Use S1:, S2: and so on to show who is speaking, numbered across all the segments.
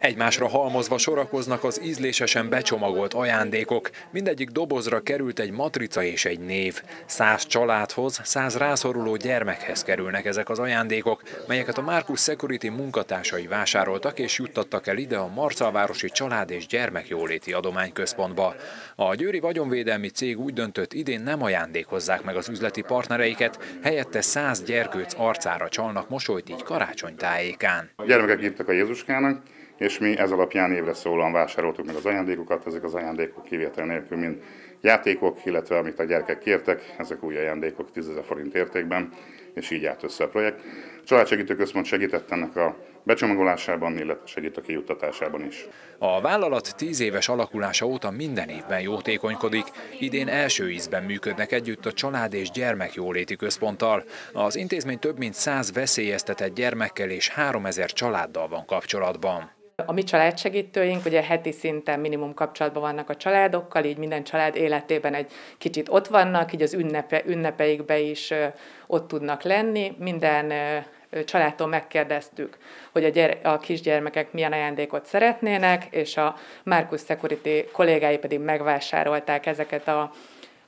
S1: Egymásra halmozva sorakoznak az ízlésesen becsomagolt ajándékok. Mindegyik dobozra került egy matrica és egy név. Száz családhoz, száz rászoruló gyermekhez kerülnek ezek az ajándékok, melyeket a Markus Security munkatársai vásároltak és juttattak el ide a Marcalvárosi Család és Gyermekjóléti Adományközpontba. A Győri Vagyonvédelmi Cég úgy döntött, idén nem ajándékozzák meg az üzleti partnereiket, helyette száz gyerkőc arcára csalnak mosolyt így karácsony tájékán.
S2: A gyermekek írtak a Jézuskának, és mi ez alapján évre szólóan vásároltuk meg az ajándékokat, ezek az ajándékok kivétel nélkül mind játékok, illetve amit a gyerekek kértek, ezek új ajándékok 10 ezer forint értékben, és így állt össze a projekt. A Családsegítő Központ segített ennek a becsomagolásában, illetve segít a kijuttatásában is.
S1: A vállalat tíz éves alakulása óta minden évben jótékonykodik. Idén első ízben működnek együtt a Család és Gyermekjóléti Központtal. Az intézmény több mint száz veszélyeztetett gyermekkel és 3000 családdal van kapcsolatban.
S3: A mi családsegítőink ugye heti szinten minimum kapcsolatban vannak a családokkal, így minden család életében egy kicsit ott vannak, így az ünnepe, ünnepeikbe is ott tudnak lenni. Minden családtól megkérdeztük, hogy a, gyere, a kisgyermekek milyen ajándékot szeretnének, és a Markus Security kollégái pedig megvásárolták ezeket a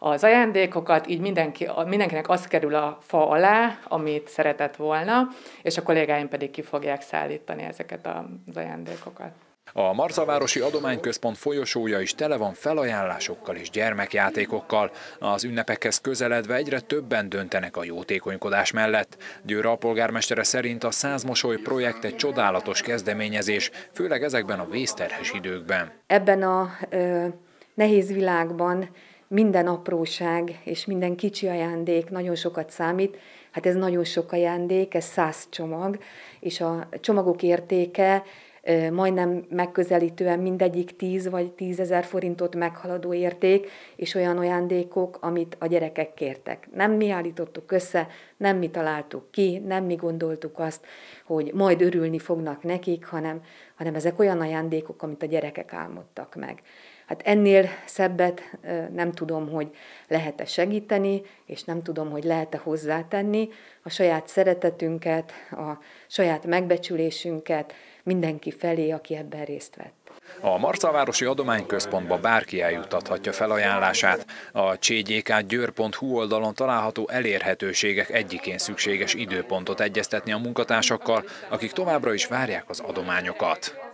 S3: az ajándékokat, így mindenki, mindenkinek az kerül a fa alá, amit szeretett volna, és a kollégáim pedig ki fogják szállítani ezeket az ajándékokat.
S1: A Marcavárosi Adományközpont folyosója is tele van felajánlásokkal és gyermekjátékokkal. Az ünnepekhez közeledve egyre többen döntenek a jótékonykodás mellett. Győr alpolgármestere szerint a Százmosoly projekt egy csodálatos kezdeményezés, főleg ezekben a vészterhes időkben.
S4: Ebben a ö, nehéz világban minden apróság és minden kicsi ajándék nagyon sokat számít. Hát ez nagyon sok ajándék, ez száz csomag, és a csomagok értéke majdnem megközelítően mindegyik 10 vagy 10 ezer forintot meghaladó érték, és olyan ajándékok, amit a gyerekek kértek. Nem mi állítottuk össze, nem mi találtuk ki, nem mi gondoltuk azt, hogy majd örülni fognak nekik, hanem, hanem ezek olyan ajándékok, amit a gyerekek álmodtak meg. Hát ennél szebbet nem tudom, hogy lehet-e segíteni, és nem tudom, hogy lehet-e hozzátenni a saját szeretetünket, a saját megbecsülésünket mindenki felé, aki ebben részt vett.
S1: A Marcavárosi Adományközpontba bárki eljutathatja felajánlását. A cségyékátgyőr.hu oldalon található elérhetőségek egyikén szükséges időpontot egyeztetni a munkatársakkal, akik továbbra is várják az adományokat.